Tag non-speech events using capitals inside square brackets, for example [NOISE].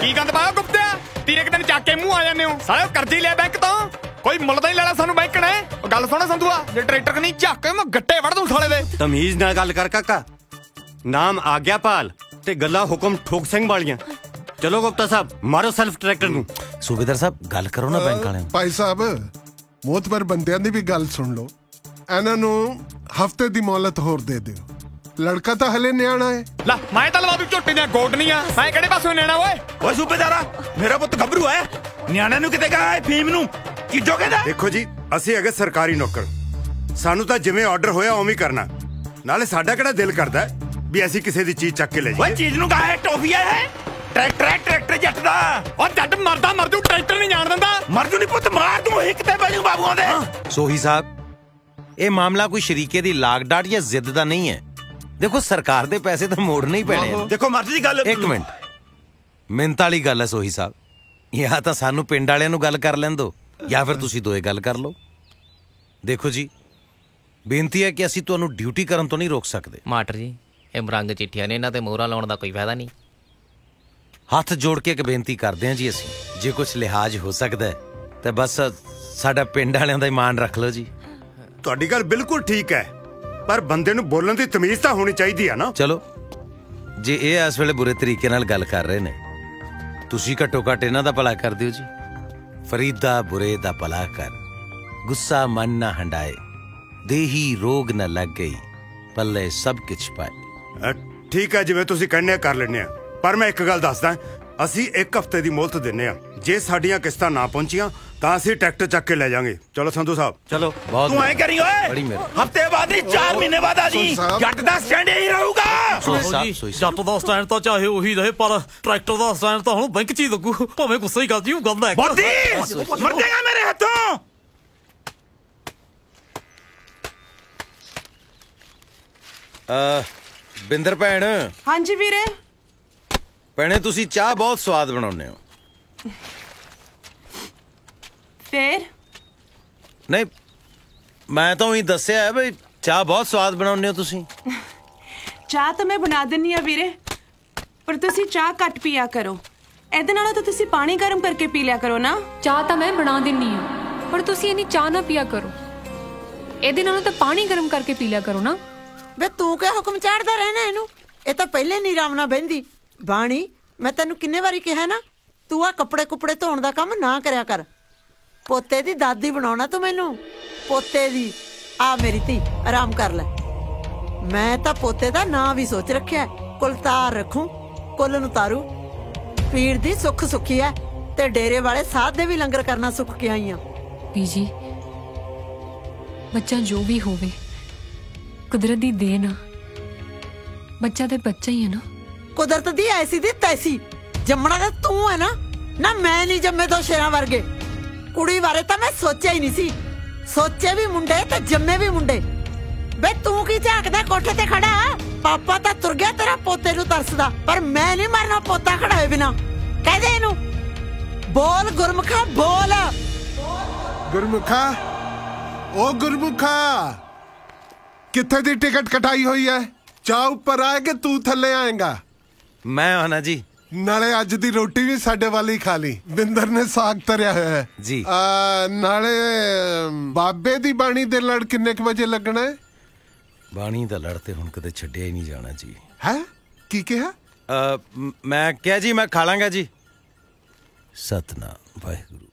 ਕੀ ਗੰਦ ਪਾਇਆ ਗੁਪਤਿਆ? ਤੀਰੇ ਕਿ ਦਿਨ ਚੱਕ ਕੇ ਮੂੰਹ ਆ ਜਾਂਦੇ ਹੋ। ਸਾਲੇ ਉਹ ਕਰਜ਼ੇ ਲਿਆ ਬੈਂਕ ਤੋਂ। ਕੋਈ ਮੁੱਲ ਤਾਂ ਹੀ ਲੈਣਾ ਸਾਨੂੰ ਬੈਂਕ ਨੇ। ਉਹ ਗੱਲ ਸੁਣ ਸੰਧੂਆ ਜੇ ਟਰੈਕਟਰ ਕਨੀ ਝੱਕ ਕੇ ਮੈਂ ਗੱਟੇ ਵੜ ਦੂੰ ਸਾਲੇ ਦੇ। ਤਮੀਜ਼ ਨਾਲ ਗੱਲ ਕਰ ਕਾਕਾ। ਨਾਮ ਆਗਿਆਪਾਲ ਤੇ ਗੱਲਾਂ ਹੁਕਮ ਠੋਕ ਸਿੰਘ ਵਾਲੀਆਂ। ਚਲੋ ਗੁਪਤਾ ਸਾਹਿਬ ਮਾਰੋ ਸੈਲਫ ਟਰੈਕਟਰ ਨੂੰ। ਸੂਬੇਦਾਰ ਸਾਹਿਬ ਗੱਲ ਕਰੋ ਨਾ ਬੈਂਕ ਵਾਲਿਆਂ ਭਾਈ ਸਾਹਿਬ ਮੋਤਬਰ ਬੰਦਿਆਂ ਦੀ ਵੀ ਗੱਲ ਸੁਣ ਲਓ। ਇਹਨਾਂ ਨੂੰ ਹਫ਼ਤੇ ਦੀ ਮੌਲਤ ਹੋਰ ਦੇ ਦਿਓ। ਲੜਕਾ ਤਾਂ ਹਲੇ ਨਿਆਣਾ ਹੈ। ਲੈ ਮੈਂ ਤਾਂ ਲਵਾ ਦੂੰ ਝੋਟੇ ਦੀਆਂ ਗੋਡਨੀਆਂ ਮੈਂ ਕਿਹੜੇ ਪਾਸੋਂ ਲੈਣਾ ਓਏ? ਓਏ ਸੂਬੇਦਾਰਾ ਮੇਰਾ ਪੁੱਤ ਗੱਭਰੂ ਹੈ। ਨਿਆਣਿਆਂ ਨੂੰ ਕਿਤੇ ਕਹਾ ਫੀਮ ਨੂੰ? ਕਿੱਜੋ ਕਹਿੰਦਾ ਦੇਖੋ ਜੀ ਅਸੀਂ ਹੈਗੇ ਸਰਕਾਰੀ ਨੌਕਰ। ਸਾਨੂੰ ਤਾਂ ਜਿਵੇਂ ਆਰਡਰ ਹੋਇਆ ਉਵੇਂ ਹੀ ਕਰਨਾ। ਨਾਲੇ ਸਾਡਾ ਕਿਹੜਾ ਦਿਲ ਕਰਦਾ ਵੀ ਅਸੀਂ ਕਿਸੇ ਦੀ ਚੀਜ਼ ਚੱਕ ਕੇ ਲੈ ਓਏ ਜਾਈਏ ਚੀਜ਼ ਨੂੰ ਕਹਾ ਟੋਫੀਆ ਹੈ ਟਰੈਕਟਰ ਹੈ ਟਰੈਕਟਰ ਜੱਟ ਦਾ। ਉਹ ਜੱਟ ਮਰਦਾ ਮਰ ਜੂ ਟਰੈਕਟਰ ਨਹੀਂ ਜਾਣ ਦਿੰਦਾ। ਮਰ ਜੂ ਨਹੀਂ ਪੁੱਤ ਮਾਰ ਦੂੰ ਇੱਕ ਤੇ ਬੈਜੂ ਬਾਬੂਆਂ ਦੇ? ਸੋਹੀ ਸਾਹਿਬ ਇਹ ਮਾਮਲਾ ਕੋਈ ਸ਼ਰੀਕੇ ਦੀ ਲਾਗ ਡਾਟ ਜਾਂ ਜ਼ਿੱਦ ਦਾ ਨਹੀਂ ਹੈ। ਦੇਖੋ ਸਰਕਾਰ ਦੇ ਪੈਸੇ ਤਾਂ ਮੋੜਨੇ ਹੀ ਪੈਣੇ ਆ। ਦੇਖੋ ਮਰਜ਼ੀ ਦੀ ਗੱਲ ਇੱਕ ਮਿੰਟ। ਮਿੰਤ ਵਾਲੀ ਗੱਲ ਹੈ ਸੋਹੀ ਸਾਹਿਬ। ਜਾਂ ਤਾਂ ਸਾਨੂੰ ਪਿੰਡ ਵਾਲਿਆਂ ਨੂੰ ਗੱਲ ਕਰ ਲੈਣ ਦਿਓ ਜਾਂ ਫਿਰ ਤੁਸੀਂ ਦੋਏ ਗੱਲ ਕਰ ਲਓ। ਦੇਖੋ ਜੀ ਬੇਨਤੀ ਹੈ ਕਿ ਅਸੀਂ ਤੁਹਾਨੂੰ ਡਿਊਟੀ ਕਰਨ ਤੋਂ ਨਹੀਂ ਰੋਕ ਸਕਦੇ। ਮਾਟਰ ਜੀ ਇਹ ਮਰੰਗ ਚਿੱਠੀਆਂ ਨੇ ਇਹਨਾਂ ਤੇ ਮੋਹਰਾਂ ਲਾਉਣ ਦਾ ਕੋਈ ਫਾਇਦਾ ਨਹੀਂ। ਹੱਥ ਜੋੜ ਕੇ ਇੱਕ ਬੇਨਤੀ ਕਰਦੇ ਹਾਂ ਜੀ ਅਸੀਂ ਜੇ ਕੁਝ ਲਿਹਾਜ਼ ਹੋ ਸਕਦਾ ਹੈ ਤਾਂ ਬਸ ਸਾਡਾ ਪਿੰਡ ਵਾਲਿਆਂ ਦਾ ਇਮਾਨ ਰੱਖ ਲਓ ਜੀ। ਤੁਹਾਡੀ ਗੱਲ ਬਿਲਕੁਲ ਠੀਕ ਹੈ। ਪਰ ਬੰਦੇ ਨੂੰ ਬੋਲਣ ਦੀ ਤਮੀਜ਼ ਤਾਂ ਹੋਣੀ ਚਾਹੀਦੀ ਆ ਨਾ। ਚਲੋ ਜੇ ਇਹ ਇਸ ਵੇਲੇ ਬੁਰੇ ਤਰੀਕੇ ਨਾਲ ਗੱਲ ਕਰ ਰਹੇ ਨੇ ਤੁਸੀਂ ਘੱਟੋ ਘੱਟ ਇਹਨਾਂ ਦਾ ਭਲਾ ਕਰ ਦਿਓ ਜੀ। ਫਰੀਦਾ ਬੁਰੇ ਦਾ ਭਲਾ ਕਰ ਗੁੱਸਾ ਮਨ ਨਾ ਹੰਡਾਏ ਦੇਹੀ ਰੋਗ ਨਾ ਲੱਗ ਗਈ ਪੱਲੇ ਸਭ ਕੁਛ ਪਾਏ। ਠੀਕ ਹੈ ਜਿਵੇਂ ਤੁਸੀਂ ਕਹਿੰਦੇ ਕਰ ਲੈਣੇ ਆ। ਪਰ ਮੈਂ ਇੱਕ ਗੱਲ ਦੱਸਦਾ ਅਸੀਂ ਇੱਕ ਹਫ਼ਤੇ ਦੀ ਮੋਹਲਤ ਦਿੰਨੇ ਆ। ਜੇ ਸਾਡੀਆਂ ਕਿਸ਼ਤਾਂ ਨਾ ਪਹੁੰਚੀਆਂ ਤਾਂ ਅਸੀਂ ਟਰੈਕਟਰ ਚੱਕ ਕੇ ਲੈ ਜਾਾਂਗੇ। ਚਲੋ ਸੰਧੂ ਸਾਹਿਬ। ਚਲੋ ਬਹੁਤ ਤੂੰ ਐ ਕਰੀ ਓਏ। ਬੜੀ ਹਫ਼ਤੇ ਬਾਅਦ ਨਹੀਂ 4 ਮਹੀਨੇ ਬਾਅਦ ਆ ਜੀ। ਜੱਟ ਦਾ ਸਟੈਂਡ ਹੀ ਰਹੂਗਾ। ਜੱਟ ਦਾ ਸਟੈਂਡ ਤਾਂ ਚਾਹੇ ਉਹੀ ਰਹੇ ਪਰ ਟਰੈਕਟਰ ਦਾ ਸਟੈਂਡ ਤਾਂ ਹੁਣ ਬੈਂਕ 'ਚ ਹੀ ਲੱਗੂ। ਭਾਵੇਂ ਗੁੱਸੇ ਹੀ ਕਰ ਜੀ ਉਹ ਗੱਲ ਹੈ ਬੋਦੀ ਮਰ ਜਾਏਗਾ ਮੇਰੇ ਹੱਥੋਂ। ਅਹ, ਬਿੰਦਰ ਭੈਣ। ਹਾਂਜੀ ਵੀਰੇ। ਭੈਣੇ ਤੁਸੀਂ ਚਾਹ ਬਹੁਤ ਸਵਾਦ ਬਣਾਉਂਦੇ ਹੋ। ਫੇਰ? ਨਹੀਂ ਮੈਂ ਤਾਂ ਉਹੀ ਦੱਸਿਆ ਹੈ ਬਈ ਚਾਹ ਬਹੁਤ ਸਵਾਦ ਬਣਾਉਂਦੇ ਹੋ ਤੁਸੀਂ। [LAUGHS] ਚਾਹ ਤਾਂ ਮੈਂ ਬਣਾ ਦਿੰਨੀ ਆ ਵੀਰੇ ਪਰ ਤੁਸੀਂ ਚਾਹ ਘੱਟ ਪੀਆ ਕਰੋ। ਇਹਦੇ ਨਾਲੋਂ ਤਾਂ ਤੁਸੀਂ ਪਾਣੀ ਗਰਮ ਕਰਕੇ ਪੀ ਲਿਆ ਕਰੋ ਨਾ। ਚਾਹ ਤਾਂ ਮੈਂ ਬਣਾ ਦਿੰਨੀ ਆ ਪਰ ਤੁਸੀਂ ਇਨੀ ਚਾਹ ਨਾ ਪੀਆ ਕਰੋ। ਇਹਦੇ ਨਾਲੋਂ ਤਾਂ ਪਾਣੀ ਗਰਮ ਕਰਕੇ ਪੀ ਲਿਆ ਕਰੋ ਨਾ। ਵੇ ਤੂੰ ਕਿਹ ਹੁਕਮ ਚਾੜਦਾ ਰਹਿਣਾ ਇਹਨੂੰ? ਇਹ ਤਾਂ ਪਹਿਲੇ ਨਹੀਂ ਰਾਮ ਨਾਲ ਬਹਿੰਦੀ। ਬਾਣੀ, ਮੈਂ ਤੈਨੂੰ ਕਿੰਨੇ ਵਾਰੀ ਕਿਹਾ ਨਾ, ਤੂੰ ਆ ਕੱਪੜੇ ਕੁਪੜੇ ਧੋਣ ਦਾ ਕੰਮ ਨਾ ਕਰਿਆ ਕਰ। ਪੋਤੇ ਦੀ ਦਾਦੀ ਬਣਾਉਣਾ ਤੂੰ ਮੈਨੂੰ? ਪੋਤੇ ਦੀ ਆ ਮੇਰੀ ਧੀ, ਆਰਾਮ ਕਰ ਲੈ। ਮੈਂ ਤਾਂ ਪੋਤੇ ਦਾ ਨਾਂ ਵੀ ਸੋਚ ਰੱਖਿਆ ਕੁਲਤਾਰ ਰੱਖੂ, ਕੁੱਲ ਨੂੰ ਤਾਰੂ। ਪੀਰ ਦੀ ਸੁੱਖ ਸੁਖੀ ਐ, ਤੇ ਡੇਰੇ ਵਾਲੇ ਸਾਧ ਦੇ ਵੀ ਲੰਗਰ ਕਰਨਾ ਸੁੱਖ ਕੇ ਆਈ ਬੀਜੀ ਬੱਚਾ ਜੋ ਵੀ ਹੋਵੇ, ਕੁਦਰਤ ਦੀ ਦੇਣ ਆ। ਬੱਚਾ ਤੇ ਬੱਚਾ ਹੀ ਹੈ ਨਾ। ਕੁਦਰਤ ਦੀ ਐਸੀ ਦੀ ਤੈਸੀ। ਜੰਮਣਾ ਤਾਂ ਤੂੰ ਹੈ ਨਾ? ਨਾ ਮੈਂ ਨਹੀਂ ਜੰਮੇ ਦੋ ਸ਼ੇਰਾਂ ਵਰਗੇ। ਕੁੜੀ ਬਾਰੇ ਤਾਂ ਮੈਂ ਸੋਚਿਆ ਹੀ ਨਹੀਂ ਸੀ। ਸੋਚੇ ਵੀ ਮੁੰਡੇ ਤੇ ਜੰਮੇ ਵੀ ਮੁੰਡੇ। ਬੇ, ਤੂੰ ਕੀ ਝਾਕਦਾ ਕੋਠੇ ਤੇ ਖੜਾ? ਪਾਪਾ ਤਾਂ ਤੁਰ ਗਿਆ ਤੇਰਾ ਪੋਤੇ ਨੂੰ ਤਰਸਦਾ। ਪਰ ਮੈਂ ਨਹੀਂ ਮਰਨਾ ਪੋਤਾ ਖੜਾ ਹੋਏ ਬਿਨਾ। ਕਹਿ ਦੇ ਇਹਨੂੰ। ਬੋਲ ਗੁਰਮੁਖਾ ਬੋਲ। ਗੁਰਮੁਖਾ? ਉਹ ਗੁਰਮੁਖਾ! ਕਿੱਥੇ ਦੀ ਟਿਕਟ ਕਟਾਈ ਹੋਈ ਹੈ ਚਾਹ ਉੱਪਰ ਆਏ ਕੇ ਤੂੰ ਥੱਲੇ ਆਏਗਾ। ਮੈਂ ਹਾਂ ਜੀ। ਨਾਲੇ ਅੱਜ ਦੀ ਰੋਟੀ ਵੀ ਸਾਡੇ ਵਾਲੀ ਖਾ ਲਈ। ਬਿੰਦਰ ਨੇ ਸਾਗ ਤਰਿਆ ਹੋਇਆ ਹੈ। ਜੀ। ਆ ਨਾਲੇ ਬਾਬੇ ਦੀ ਬਾਣੀ ਦੇ ਲੜ ਕਿੰਨੇ ਕੁ ਵਜੇ ਲੱਗਣਾ ਹੈ? ਬਾਣੀ ਦਾ ਲੜ ਤੇ ਹੁਣ ਕਦੇ ਛੱਡਿਆ ਹੀ ਨਹੀਂ ਜਾਣਾ ਜੀ। ਹੈ? ਕੀ ਕਿਹਾ? ਮੈਂ ਕਿਹਾ ਜੀ ਮੈਂ ਖਾ ਲਾਂਗਾ ਜੀ। ਸਤਨਾਮ ਵਾਹਿਗੁਰੂ।